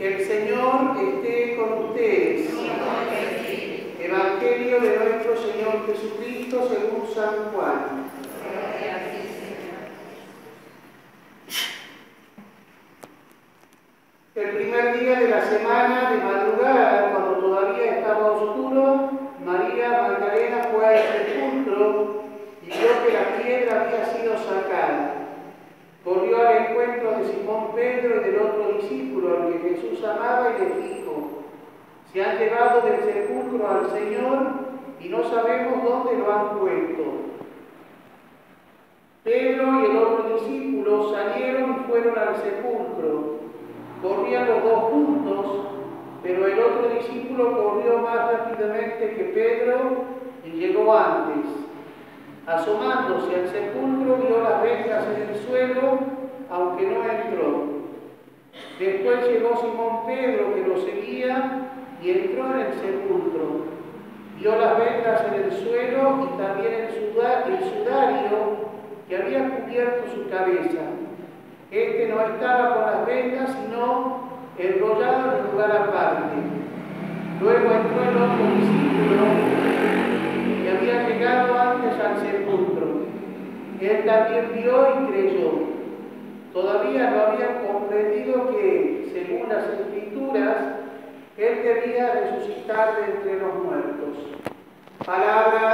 El Señor esté con ustedes. Evangelio de nuestro Señor Jesucristo según San Juan. El primer día de la semana, de madrugada, cuando todavía estaba oscuro, María Magdalena fue al sepulcro y vio que la piedra había sido sacada. Corrió al encuentro de Simón Pedro que Jesús amaba y les dijo, se han llevado del sepulcro al Señor y no sabemos dónde lo han puesto. Pedro y el otro discípulo salieron y fueron al sepulcro. Corrían los dos juntos, pero el otro discípulo corrió más rápidamente que Pedro y llegó antes. Asomándose al sepulcro, vio las vendas en el suelo, aunque no. Después llegó Simón Pedro, que lo seguía, y entró en el sepulcro. Vio las vendas en el suelo y también el, sudario que había cubierto su cabeza. Este no estaba con las vendas, sino enrollado en un lugar aparte. Luego entró el otro discípulo que había llegado antes al sepulcro. Él también vio y creyó. Todavía no habían comprendido que, según las escrituras, Él debía resucitar de entre los muertos. Palabra